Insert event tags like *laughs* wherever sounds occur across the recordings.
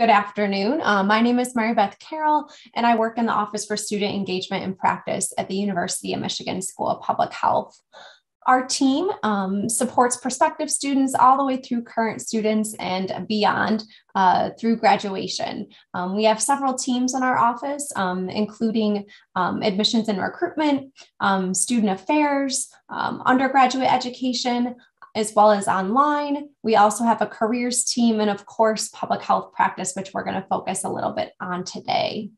Good afternoon. Uh, my name is Mary Beth Carroll, and I work in the Office for Student Engagement and Practice at the University of Michigan School of Public Health. Our team um, supports prospective students all the way through current students and beyond uh, through graduation. Um, we have several teams in our office, um, including um, admissions and recruitment, um, student affairs, um, undergraduate education, as well as online. We also have a careers team and, of course, public health practice, which we're going to focus a little bit on today.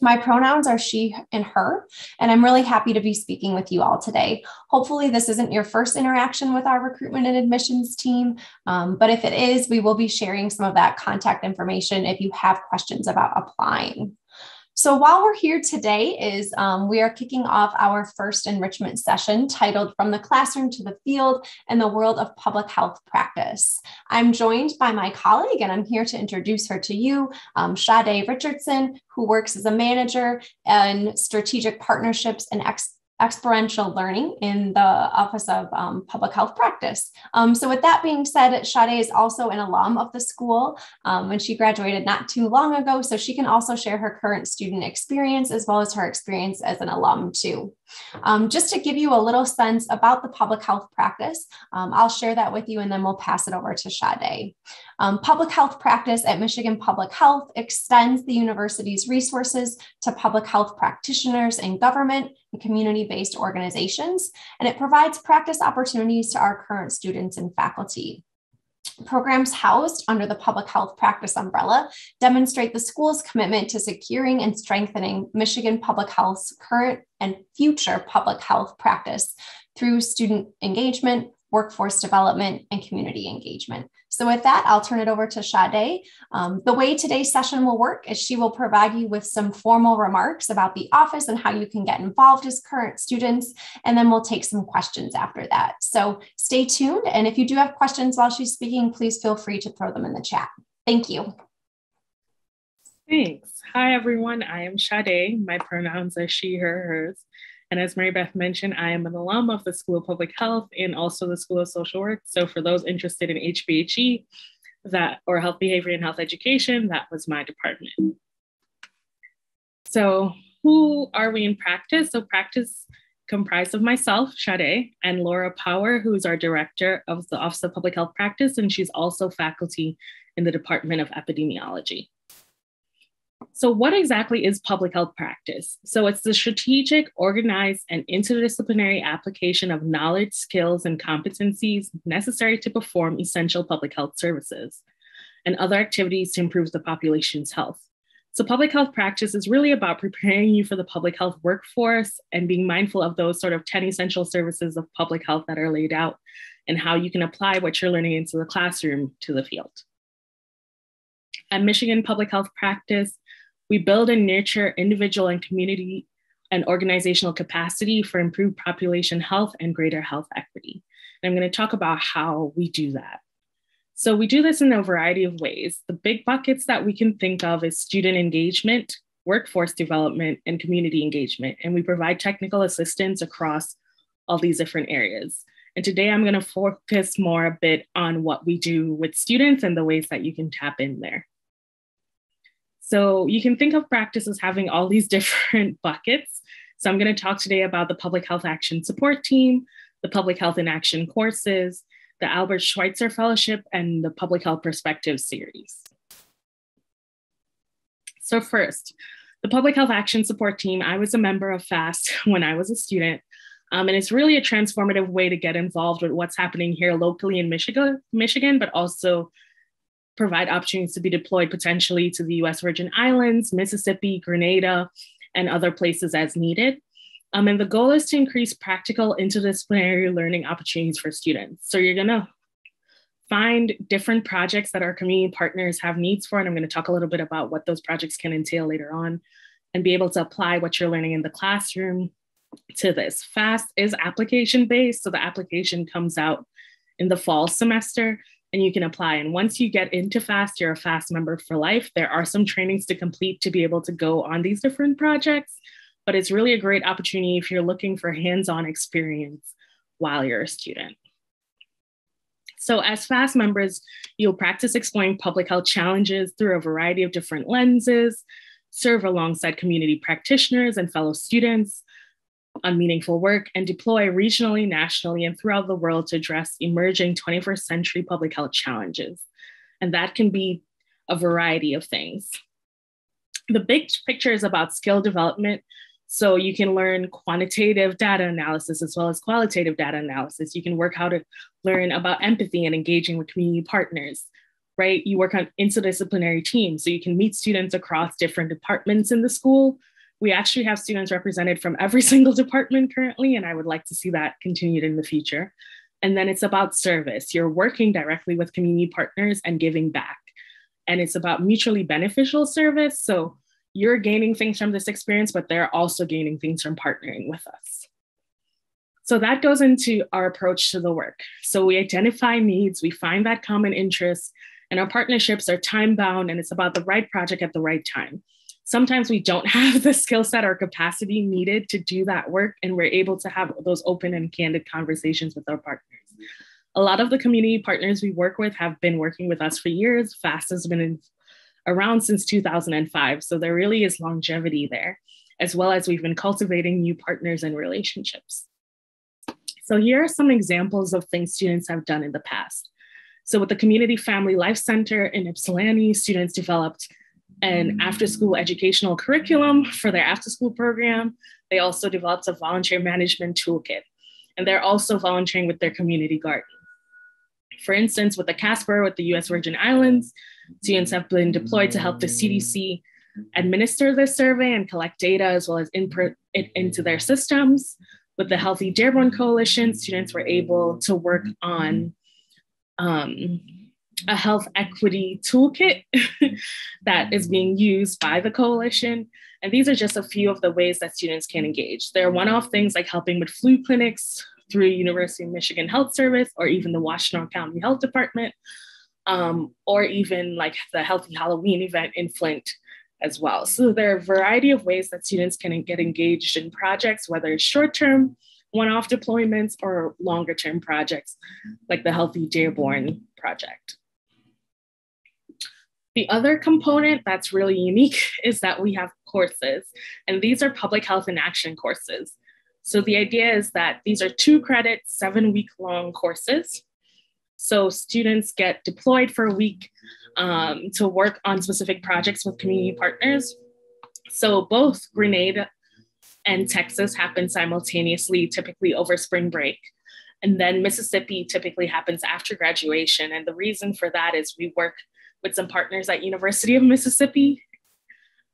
My pronouns are she and her, and I'm really happy to be speaking with you all today. Hopefully, this isn't your first interaction with our recruitment and admissions team, um, but if it is, we will be sharing some of that contact information if you have questions about applying. So while we're here today is um, we are kicking off our first enrichment session titled From the Classroom to the Field and the World of Public Health Practice. I'm joined by my colleague and I'm here to introduce her to you, um, Richardson, who works as a manager in strategic partnerships and ex experiential learning in the Office of um, Public Health Practice. Um, so with that being said, Sade is also an alum of the school um, when she graduated not too long ago, so she can also share her current student experience as well as her experience as an alum too. Um, just to give you a little sense about the public health practice, um, I'll share that with you and then we'll pass it over to Sade. Um, public health practice at Michigan Public Health extends the university's resources to public health practitioners in government and community-based organizations, and it provides practice opportunities to our current students and faculty. Programs housed under the public health practice umbrella demonstrate the school's commitment to securing and strengthening Michigan Public Health's current and future public health practice through student engagement, workforce development, and community engagement. So with that, I'll turn it over to Sade. Um, the way today's session will work is she will provide you with some formal remarks about the office and how you can get involved as current students, and then we'll take some questions after that. So stay tuned, and if you do have questions while she's speaking, please feel free to throw them in the chat. Thank you. Thanks. Hi, everyone. I am Sade. My pronouns are she, her, hers. And as Mary Beth mentioned, I am an alum of the School of Public Health and also the School of Social Work. So for those interested in HBHE, that or health behavior and health education, that was my department. So who are we in practice? So practice comprised of myself, Sade, and Laura Power, who's our director of the Office of Public Health Practice, and she's also faculty in the Department of Epidemiology. So, what exactly is public health practice? So, it's the strategic, organized, and interdisciplinary application of knowledge, skills, and competencies necessary to perform essential public health services and other activities to improve the population's health. So, public health practice is really about preparing you for the public health workforce and being mindful of those sort of 10 essential services of public health that are laid out and how you can apply what you're learning into the classroom to the field. At Michigan Public Health Practice, we build and nurture individual and community and organizational capacity for improved population health and greater health equity. And I'm going to talk about how we do that. So we do this in a variety of ways. The big buckets that we can think of is student engagement, workforce development, and community engagement. And we provide technical assistance across all these different areas. And today I'm going to focus more a bit on what we do with students and the ways that you can tap in there. So you can think of practice as having all these *laughs* different buckets. So I'm going to talk today about the Public Health Action Support Team, the Public Health in Action courses, the Albert Schweitzer Fellowship, and the Public Health Perspective series. So first, the Public Health Action Support Team, I was a member of PHAST *laughs* when I was a student. Um, and it's really a transformative way to get involved with what's happening here locally in Michigan, Michigan, but also provide opportunities to be deployed potentially to the US Virgin Islands, Mississippi, Grenada, and other places as needed. Um, and the goal is to increase practical interdisciplinary learning opportunities for students. So you're gonna find different projects that our community partners have needs for, and I'm gonna talk a little bit about what those projects can entail later on, and be able to apply what you're learning in the classroom to this. PHAST is application based, so the application comes out in the fall semester and you can apply. And once you get into PHAST, you're a PHAST member for life. There are some trainings to complete to be able to go on these different projects, but it's really a great opportunity if you're looking for hands on experience while you're a student. So, as PHAST members, you'll practice exploring public health challenges through a variety of different lenses, serve alongside community practitioners and fellow students on meaningful work, and deploy regionally, nationally, and throughout the world to address emerging 21st century public health challenges. And that can be a variety of things. The big picture is about skill development so you can learn quantitative data analysis as well as qualitative data analysis. You can work how to learn about empathy and engaging with community partners, right? You work on interdisciplinary teams. So you can meet students across different departments in the school. We actually have students represented from every *laughs* single department currently, and I would like to see that continued in the future. And then it's about service. You're working directly with community partners and giving back. And it's about mutually beneficial service. So you're gaining things from this experience, but they're also gaining things from partnering with us. So that goes into our approach to the work. So we identify needs, we find that common interest, and our partnerships are time bound and it's about the right project at the right time. Sometimes we don't *laughs* have the skill set or capacity needed to do that work, and we're able to have those open and candid conversations with our partners. A lot of the community partners we work with have been working with us for years. PHAST has been in around since 2005. So there really is longevity there, as well as we've been cultivating new partners and relationships. So here are some examples of things students have done in the past. So with the Community Family Life Center in Ypsilanti, students developed an after school educational curriculum for their after school program. They also developed a volunteer management toolkit. And they're also volunteering with their community garden. For instance, with the CASPER with the US Virgin Islands, Students have been deployed to help the CDC administer this survey and collect data as well as input it into their systems. With the Healthy Dearborn Coalition, students were able to work on um, a health equity toolkit *laughs* that is being used by the coalition. And these are just a few of the ways that students can engage. There are one off things like helping with flu clinics through University of Michigan Health Service or even the Washtenaw County Health Department, um, or even like the Healthy Halloween event in Flint as well. So there are a variety of ways that students can get engaged in projects, whether it's short-term, one-off deployments or longer-term projects like the Healthy Dearborn project. The other component that's really unique *laughs* is that we have courses, and these are public health in action courses. So the idea is that these are two credit, seven week long courses so students get deployed for a week um, to work on specific projects with community partners. So both Grenada and Texas happen simultaneously, typically over spring break. And then Mississippi typically happens after graduation. And the reason for that is we work with some partners at University of Mississippi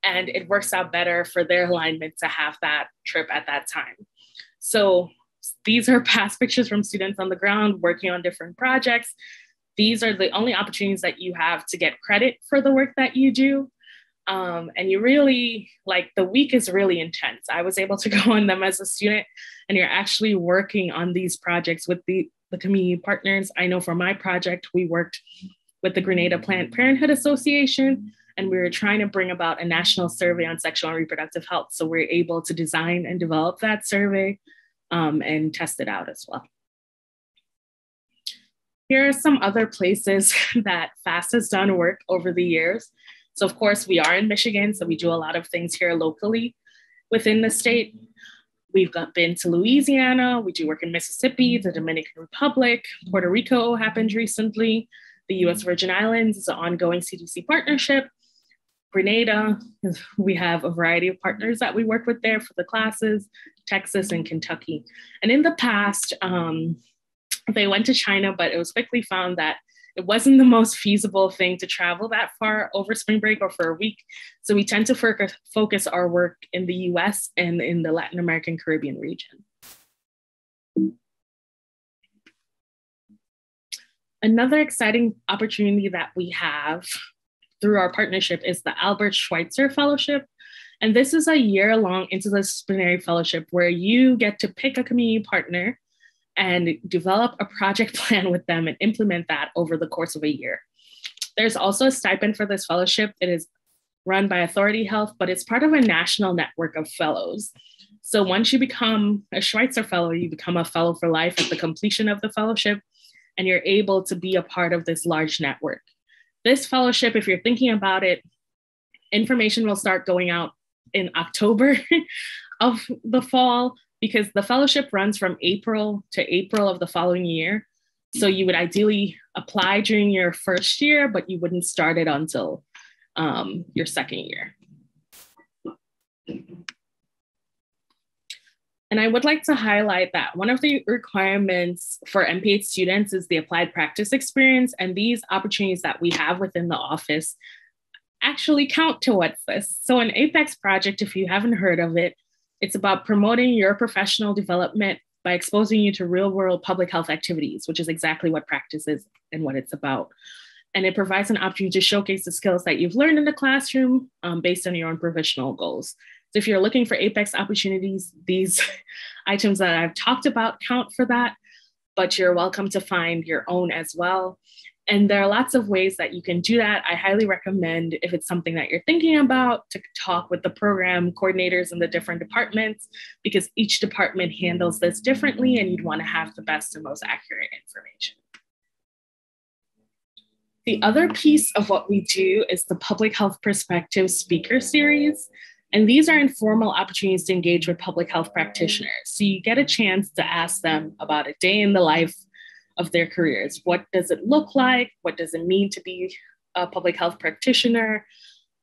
and it works out better for their alignment to have that trip at that time. So these are *laughs* past pictures from students on the ground working on different projects. These are the only opportunities that you have to get credit for the work that you do. Um, and you really like the week is really intense. I was able to *laughs* go on them as a student, and you're actually working on these projects with the, the community partners. I know for my project, we worked with the Grenada Planned Parenthood Association, and we were trying to bring about a national survey on sexual and reproductive health. So we're able to design and develop that survey um, and test it out as well. Here are some other places *laughs* that PHAST has done work over the years. So of course we are in Michigan, so we do a lot of things here locally within the state. We've got been to Louisiana, we do work in Mississippi, the Dominican Republic, Puerto Rico happened recently, the US Virgin Islands is an ongoing CDC partnership. Grenada, we have a variety of partners that we work with there for the classes. Texas and Kentucky. And in the past, um, they went to China, but it was quickly found that it wasn't the most feasible thing to travel that far over spring break or for a week. So we tend to focus, focus our work in the US and in the Latin American Caribbean region. Another exciting opportunity that we have through our partnership is the Albert Schweitzer Fellowship. And this is a year long interdisciplinary fellowship where you get to pick a community partner and develop a project *laughs* plan with them and implement that over the course of a year. There's also a stipend for this fellowship. It is run by Authority Health, but it's part of a national network of fellows. So once you become a Schweitzer Fellow, you become a fellow for life at the completion of the fellowship, and you're able to be a part of this large network. This fellowship, if you're thinking about it, information will start going out in October *laughs* of the fall because the fellowship runs from April to April of the following year. So you would ideally apply during your first year, but you wouldn't start it until um, your second year. And I would like to highlight that one of the requirements for MPH students is the applied practice experience. And these opportunities that we have within the office actually count towards this. So, an APEX project, if you haven't heard of it, it's about promoting your professional development by exposing you to real world public health activities, which is exactly what practice is and what it's about. And it provides an opportunity to showcase the skills that you've learned in the classroom um, based on your own professional goals. So if you're looking for Apex opportunities, these *laughs* items that I've talked about count for that, but you're welcome to find your own as well. And there are lots of ways that you can do that. I highly recommend if it's something that you're thinking about to talk with the program coordinators in the different departments because each department handles this differently and you'd want to have the best and most accurate information. The other piece of what we do is the Public Health Perspective Speaker Series. And these are informal opportunities to engage with public health practitioners. So you get a chance to ask them about a day in the life of their careers. What does it look like? What does it mean to be a public health practitioner?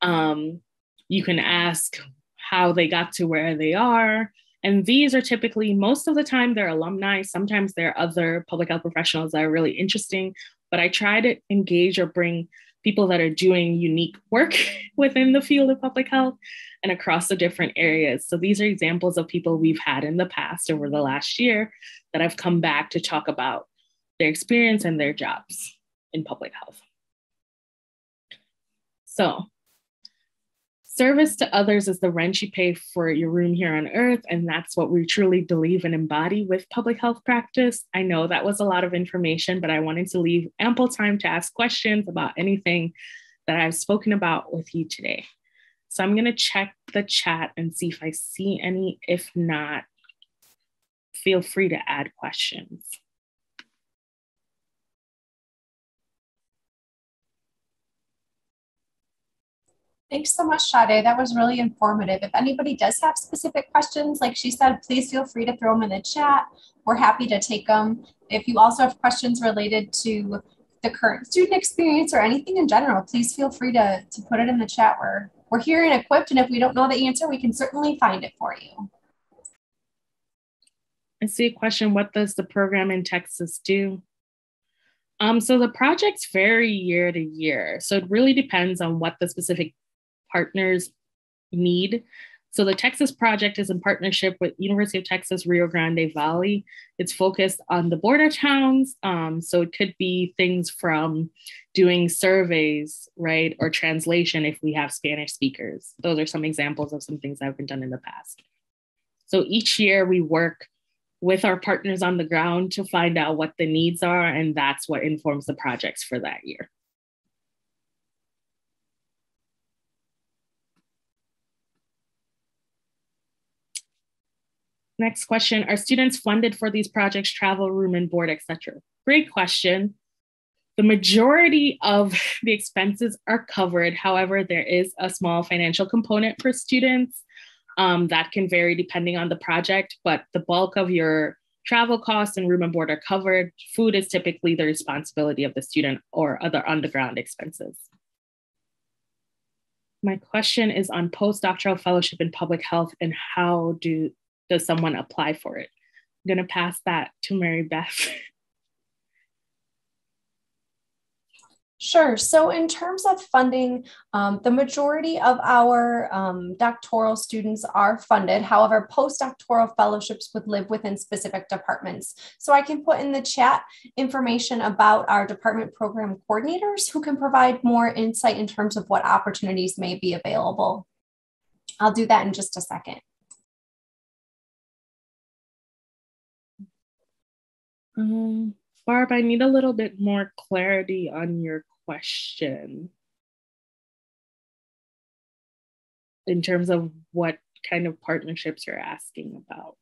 Um, you can ask how they got to where they are. And these are typically, most of the time, they're alumni. Sometimes there are other public health professionals that are really interesting. But I try to engage or bring people that are doing unique work *laughs* within the field of public health and across the different areas. So these are examples of people we've had in the past over the last year that have come back to talk about their experience and their jobs in public health. So service to others is the rent you pay for your room here on earth. And that's what we truly believe and embody with public health practice. I know that was a lot of information, but I wanted to leave ample time to ask questions about anything that I've spoken about with you today. So I'm going to check the chat and see if I see any. If not, feel free to add questions. Thanks so much, Sade. That was really informative. If anybody does have specific questions, like she said, please feel free to throw them in the chat. We're happy to take them. If you also have questions related to the current student experience or anything in general, please feel free to, to put it in the chat. We're, we're here and equipped, and if we don't know the answer, we can certainly find it for you. I see a question, what does the program in Texas do? Um, so the projects vary year to year. So it really depends on what the specific partners need. So the Texas project is in partnership with University of Texas Rio Grande Valley. It's focused on the border towns. Um, so it could be things from doing surveys, right, or translation if we have Spanish speakers. Those are some examples of some things that have been done in the past. So each year we work with our partners on the ground to find out what the needs are, and that's what informs the projects for that year. Next question, are students funded for these projects, travel, room and board, etc.? Great question. The majority of *laughs* the expenses are covered. However, there is a small financial component for students um, that can vary depending on the project, but the bulk of your travel costs and room and board are covered. Food is typically the responsibility of the student or other underground expenses. My question is on postdoctoral fellowship in public health and how do does someone apply for it? I'm going to pass that to Mary Beth. Sure. So, in terms of funding, um, the majority of our um, doctoral students are funded. However, postdoctoral fellowships would live within specific departments. So, I can put in the chat information about our department program coordinators who can provide more insight in terms of what opportunities may be available. I'll do that in just a second. Um, Barb, I need a little bit more clarity on your question in terms of what kind of partnerships you're asking about.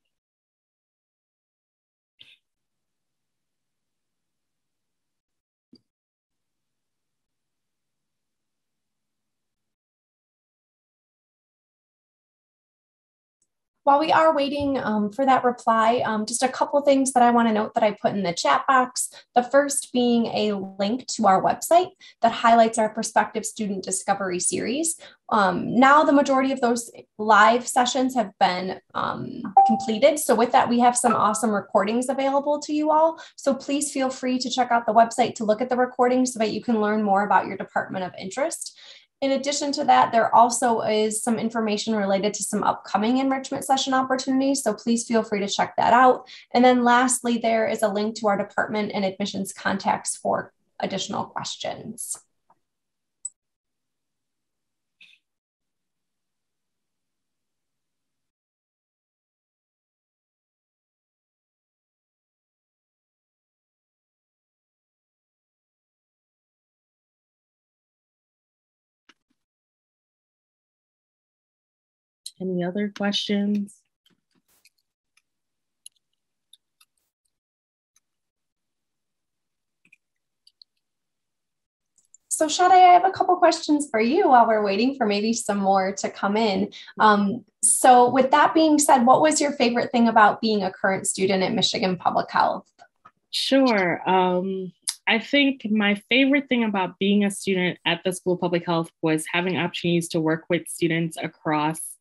While we are waiting um, for that reply, um, just a couple things that I want to note that I put in the chat box. The first being a link to our website that highlights our prospective student discovery series. Um, now, the majority of those live sessions have been um, completed. So, with that, we have some awesome recordings available to you all. So, please feel free to check out the website to look at the recordings so that you can learn more about your department of interest. In addition to that, there also is some information related to some upcoming enrichment session opportunities. So please feel free to check that out. And then lastly, there is a link to our department and admissions contacts for additional questions. Any other questions? So Sade, I have a couple questions for you while we're waiting for maybe some more to come in. Um, so with that being said, what was your favorite thing about being a current student at Michigan Public Health? Sure. Um, I think my favorite thing about being a student at the School of Public Health was having opportunities to work with students across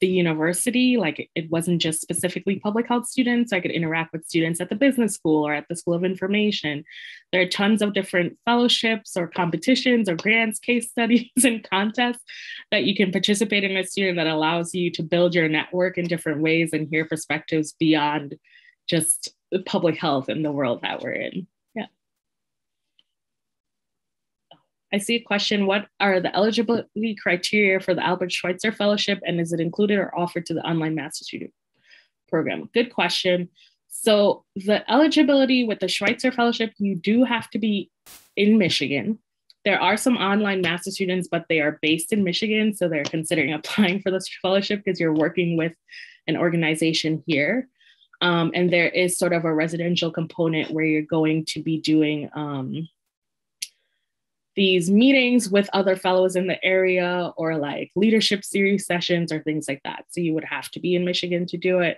the university. Like it wasn't just specifically public health students. I could interact with students at the business school or at the School of Information. There are tons of different fellowships or competitions or grants, case *laughs* studies, and contests that you can participate in as a student that allows you to build your network in different ways and hear perspectives beyond just public health in the world that we're in. I see a question. What are the eligibility criteria for the Albert Schweitzer Fellowship and is it included or offered to the online master's student program? Good question. So, the eligibility with the Schweitzer Fellowship, you do have to be in Michigan. There are some online master students, but they are based in Michigan. So, they're considering *laughs* applying for this fellowship because you're working with an organization here. Um, and there is sort of a residential component where you're going to be doing um, these meetings with other fellows in the area or like leadership series sessions or things like that. So you would have to be in Michigan to do it.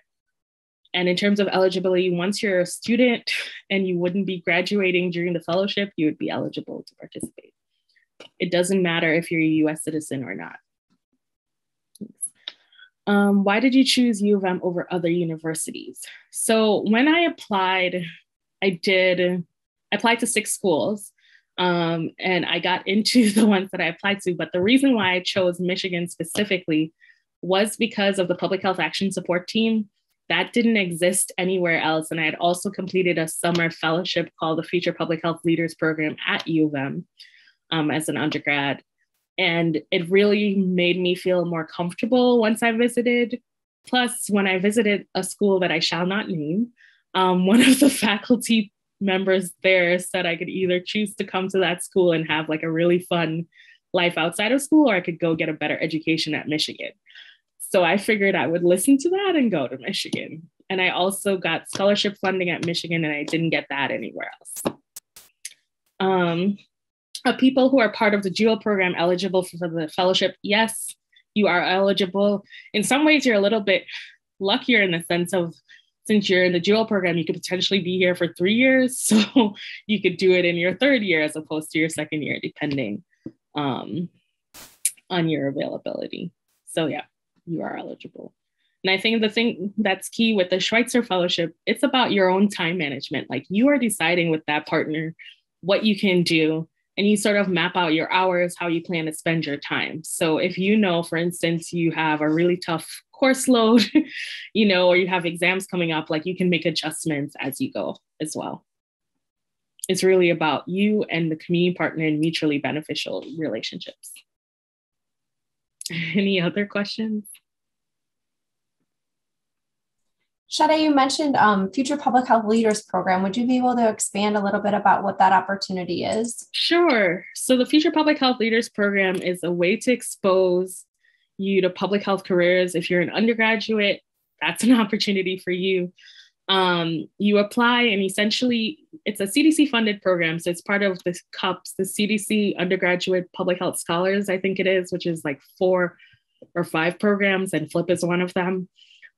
And in terms of eligibility, once you're a student and you wouldn't be graduating during the fellowship, you would be eligible to participate. It doesn't matter if you're a US citizen or not. Um, why did you choose U of M over other universities? So when I applied, I did, I applied to six schools. Um, and I got into *laughs* the ones that I applied to. But the reason why I chose Michigan specifically was because of the public health action support team. That didn't exist anywhere else. And I had also completed a summer fellowship called the Future Public Health Leaders Program at U of M um, as an undergrad. And it really made me feel more comfortable once I visited. Plus, when I visited a school that I shall not name, um, *laughs* one of the faculty members there said I could either choose to come to that school and have like a really fun life outside of school, or I could go get a better education at Michigan. So I figured I would listen to that and go to Michigan. And I also got scholarship funding at Michigan, and I didn't get that anywhere else. Um, uh, people who are part of the GEO program eligible for the fellowship, yes, you are eligible. In some ways, you're a little bit luckier in the sense of since you're in the dual program, you could potentially be here for three years. *laughs* So you could do it in your third year as opposed to your second year, depending um, on your availability. So yeah, you are eligible. And I think the thing that's key with the Schweitzer Fellowship, it's about your own time management. Like you are deciding with that partner what you can do, and you sort of map out your hours, how you plan to spend your time. So if you know, for instance, you have a really tough course load, *laughs* you know, or you have exams coming up, like you can make adjustments as you go as well. It's really about you and the community partner and mutually beneficial relationships. *laughs* Any other questions? Sade, you mentioned um, Future Public Health Leaders Program. Would you be able to expand a little bit about what that opportunity is? Sure. So, the Future Public Health Leaders Program is a way to expose you to public health careers. If you're an undergraduate, that's an *laughs* opportunity for you. Um, you apply, and essentially, it's a CDC funded program. So it's part of the CUPS, the CDC Undergraduate Public Health Scholars, I think it is, which is like four or five programs, and FLIP is one of them.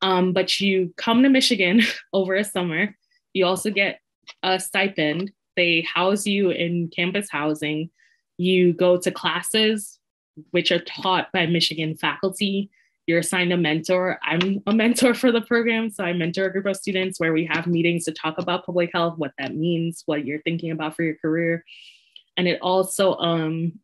Um, but you come to Michigan *laughs* over a summer. You also get a stipend. They house you in campus housing. You go to classes which are taught by Michigan faculty. You're assigned a mentor. I'm a mentor for the program. So I mentor a group of students where we have meetings to talk about public health, what that means, what you're thinking about for your career. And it also um,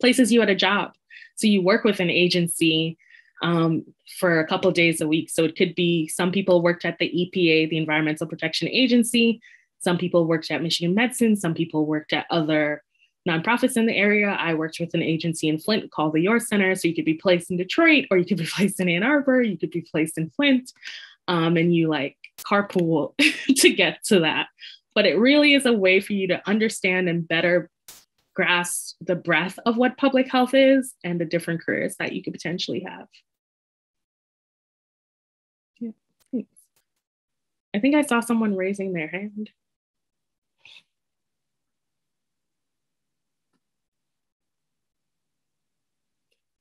places you at a job. So you work with an agency um, for a couple days a week. So it could be some people worked at the EPA, the Environmental Protection Agency. Some people worked at Michigan Medicine. Some people worked at other nonprofits in the area. I worked with an agency in Flint called the Your Center. So you could be placed in Detroit or you could be *laughs* placed in Ann Arbor, you could be placed in Flint, um, and you like carpool *laughs* to get to that. But it really is a way for you to understand and better grasp the breadth of what public health is and the different careers that you could potentially have. Yeah, thanks. I think I saw someone raising their hand.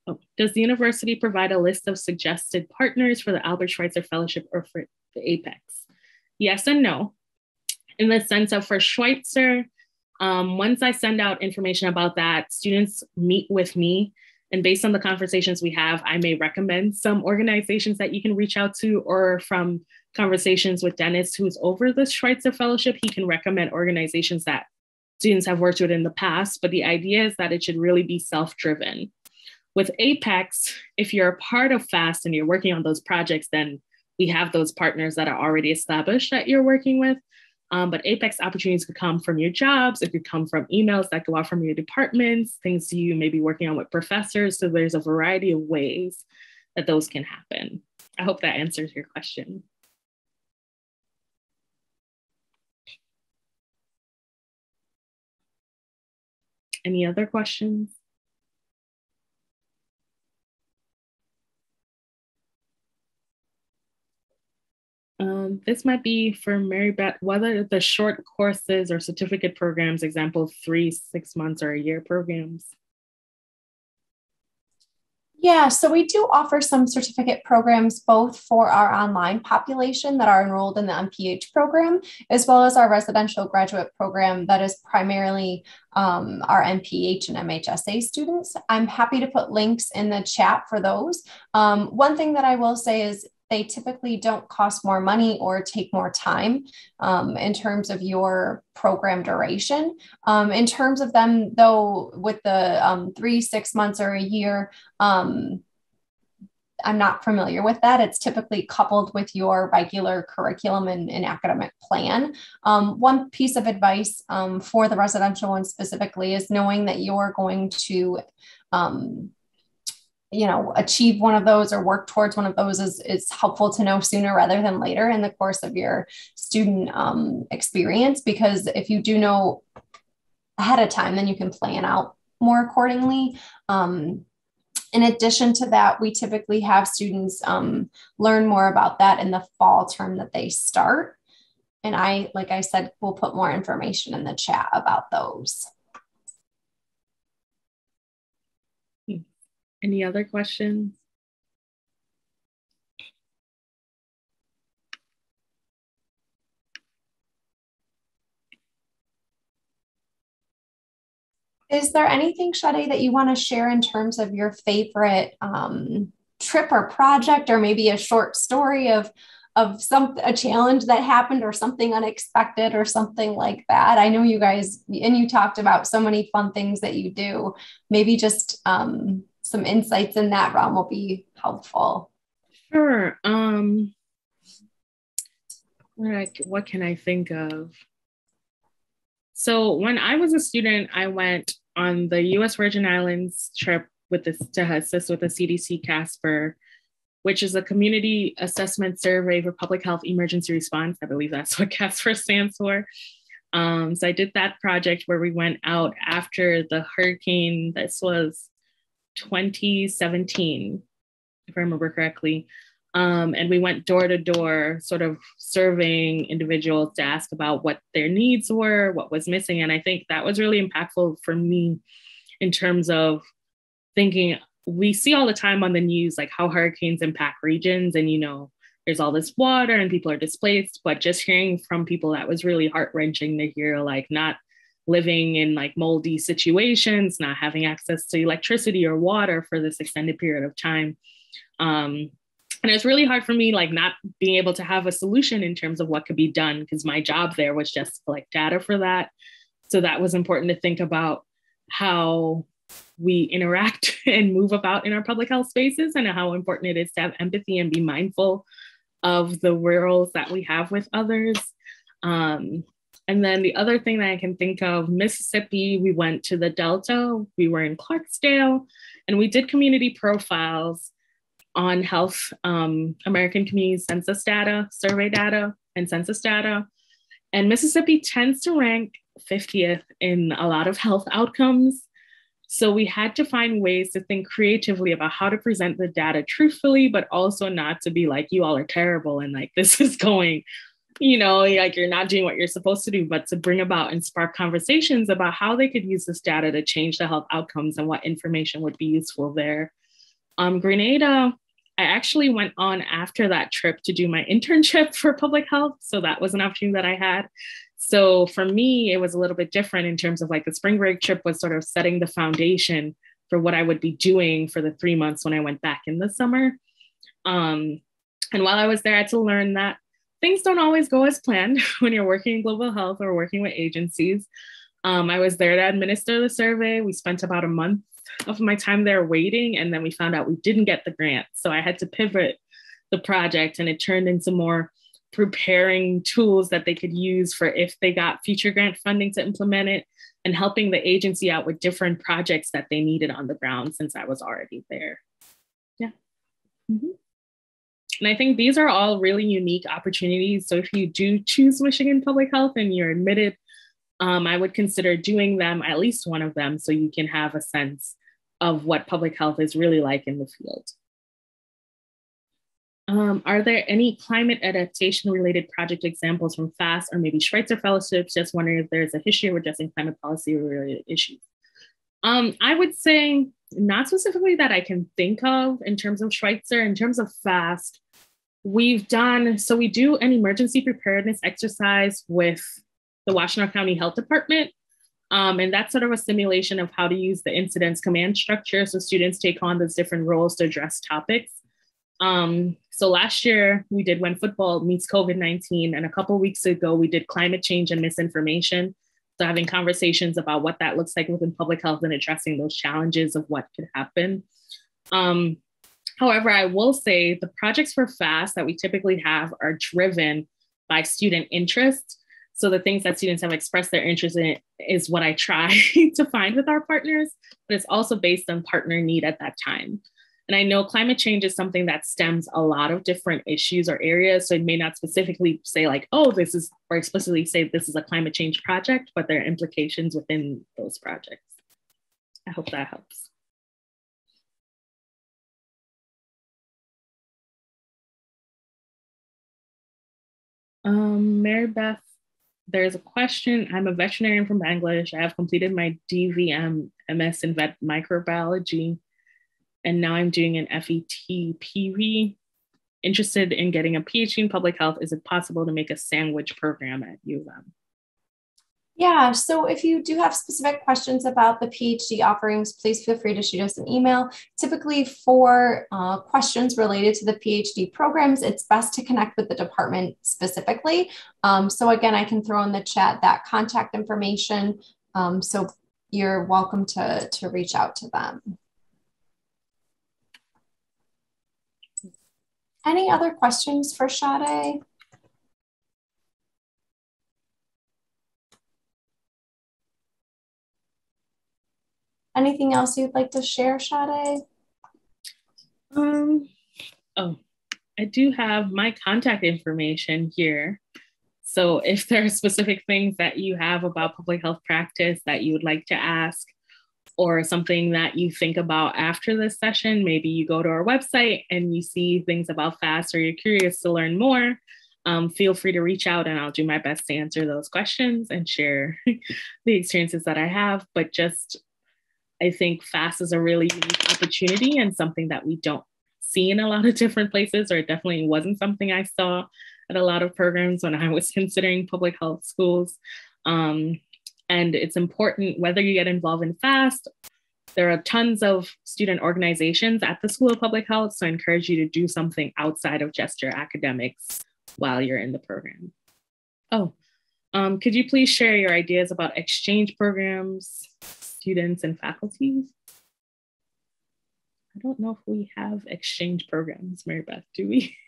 Oh, does the university provide a list of suggested partners for the Albert Schweitzer Fellowship or for the APEX? Yes and no. In the sense of for Schweitzer, um, once I send out information about that, students meet with me. And based on the conversations we have, I may recommend some organizations that you can reach out to, or from conversations with Dennis, who's over the Schweitzer Fellowship, he can recommend organizations that students have worked with in the past. But the idea is that it should really be self driven. With Apex, if you're a part of PHAST and you're working on those projects, then we have those partners that are already established that you're working with. Um, but Apex opportunities could come from your jobs, it could come from emails that go out from your departments, things you may be working on with professors. So there's a variety of ways that those can happen. I hope that answers your question. Any other questions? Um, this might be for Mary Beth, whether the short courses or certificate programs, example, three, six months, or a year programs. Yeah, so we do offer some certificate programs both for our online population that are enrolled in the MPH program, as well as our residential graduate program that is primarily um, our MPH and MHSA students. I'm happy to put links in the chat for those. Um, one thing that I will say is they typically don't cost more money or take more time um, in terms of your program duration. Um, in terms of them, though, with the um, three, six months, or a year, um, I'm not familiar with that. It's typically coupled with your regular curriculum and, and academic plan. Um, one piece of advice um, for the residential one specifically is knowing that you're going to um, you know achieve one of those or work towards one of those is, is helpful to know sooner rather than later in the course of your student um, experience. Because if you do know ahead of time then you can plan out more accordingly. Um, in addition to that we typically have students um, learn more about that in the fall term that they start. And i like i said we'll put more information in the chat about those Any other questions? Is there anything, Sade, that you want to share in terms of your favorite um, trip or project, or maybe a short story of of some a challenge that happened or something unexpected or something like that? I know you guys and you talked about so many fun things that you do. Maybe just um, some insights in that realm will be helpful. Sure. Um, what can I think of? So when I was a student, I went on the U.S. Virgin Islands trip with this to assist with the CDC CASPER, which is a community assessment survey for public health emergency response. I believe that's *laughs* what CASPER stands for. Um, so I did that project where we went out after the hurricane. This was 2017, if I remember correctly. Um, and we went door to door, sort of surveying individuals to ask about what their needs were, what was missing. And I think that was really impactful for me in terms of thinking we see all the time on the news like how hurricanes impact regions and you know there's all this water and people are displaced. But just hearing from people that was really heart wrenching to hear, like, not living in like moldy situations, not having access to electricity or water for this extended period of time. Um, and it's really hard for me, like, not being able to have a solution in terms of what could be done because my job there was just to collect data for that. So that was important to think about how we interact *laughs* and move about in our public health spaces and how important it is to have empathy and be mindful of the roles that we have with others. Um, and then the other thing that I can think of, Mississippi, we went to the Delta, we were in Clarksdale, and we did community profiles on health, um, American Community Census data, survey data, and census data. And Mississippi tends to rank 50th in a lot of health outcomes. So we had to find ways to think creatively about how to present the data truthfully, but also not to be like, you all are terrible and like this is *laughs* going, you know, like you're not doing what you're supposed to do, but to bring about and spark conversations about how they could use this data to change the health outcomes and what information would be useful there. Um, Grenada, I actually went on after that trip to do my *laughs* internship for public health. So that was an opportunity that I had. So for me, it was a little bit different in terms of like the spring break trip was sort of setting the foundation for what I would be doing for the three months when I went back in the summer. Um, and while I was there, I had to learn that things don't always go as planned *laughs* when you're working in global health or working with agencies. Um, I was there to administer the survey. We spent about a month of my time there waiting, and then we found out we didn't get the grant. So I had to pivot the project, and it turned into more preparing tools that they could use for if they got future grant funding to implement it and helping the agency out with different projects that they needed on the ground since I was already there. Yeah. Mm-hmm. And I think these are all really unique opportunities. So if you do choose Michigan Public Health and you're admitted, um, I would consider doing them, at least one of them, so you can have a sense of what public health is really like in the field. Um, are there any climate adaptation related project examples from PHAST or maybe Schweitzer Fellowships? Just wondering if there's a history of addressing climate policy related issues. Um, I would say not specifically that I can think of in terms of Schweitzer, in terms of PHAST, we've done, so we do an emergency preparedness exercise with the Washtenaw County Health Department. Um, and that's sort of a simulation of how to use the incidents command structure. So students take on those different roles to address topics. Um, so last year we did when football meets COVID 19, and a couple weeks ago we did climate change and misinformation. So having conversations about what that looks like within public health and addressing those challenges of what could happen. Um, however, I will say the projects for PHAST that we typically have are driven by student interest. So the things that students have expressed their interest in is what I try *laughs* to find with our partners, but it's also based on partner need at that time. And I know climate change is something that stems a lot of different issues or areas. So it may not specifically say, like, oh, this is, or explicitly say this is a climate change project, but there are implications within those projects. I hope that helps. Um, Mary Beth, there's a question. I'm a veterinarian from Bangladesh. I have completed my DVM MS in vet microbiology and now I'm doing an FET PV. Interested in getting a PhD in public health, is it possible to make a sandwich program at U of M? Yeah, so if you do have specific questions about the PhD offerings, please feel free to shoot us an email. Typically, for uh, questions related to the PhD programs, it's best to connect with the department specifically. Um, so, again, I can throw in the chat that contact information. Um, so, you're welcome to, to reach out to them. Any other questions for Sade? Anything else you'd like to share, Sade? Um, oh, I do have my contact information here. So if there are specific things that you have about public health practice that you would like to ask, or something that you think about after this session. Maybe you go to our website and you see things about PHAST or you're curious to learn more. Um, feel free to reach out and I'll do my best to answer those questions and share *laughs* the experiences that I have. But just, I think PHAST is a really unique opportunity and something that we don't see in a lot of different places, or it definitely wasn't something I saw at a lot of programs when I was *laughs* considering public health schools. Um, and it's important whether you get involved in PHAST. There are tons of student organizations at the School of Public Health, so I encourage you to do something outside of just your academics while you're in the program. Oh, um, could you please share your ideas about exchange programs, students, and faculties? I don't know if we have exchange programs, Mary Beth, do we? *laughs*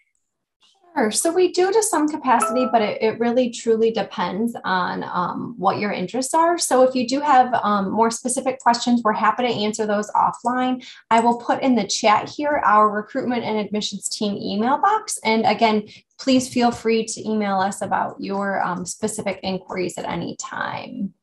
Sure. So we do to some capacity, but it, it really truly depends on um, what your interests are. So if you do have um, more specific questions, we're happy to answer those offline. I will put in the chat here our recruitment and admissions team email box. And again, please feel free to email us about your um, specific inquiries at any time.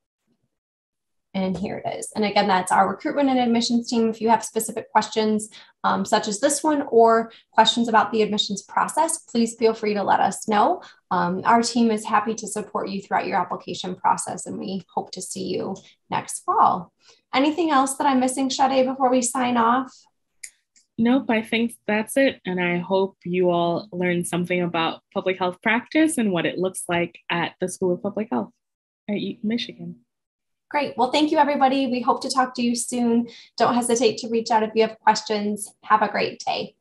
And here it is. And again, that's our recruitment and admissions team. If you have specific questions, um, such as this one, or questions about the admissions process, please feel free to let us know. Um, our team is happy to support you throughout your application process, and we hope to see you next fall. Anything else that I'm missing, Sade, before we sign off? Nope, I think that's it. And I hope you all learned something about public health practice and what it looks like at the School of Public Health at Michigan. Great. Well, thank you, everybody. We hope to talk to you soon. Don't hesitate to reach out if you have questions. Have a great day.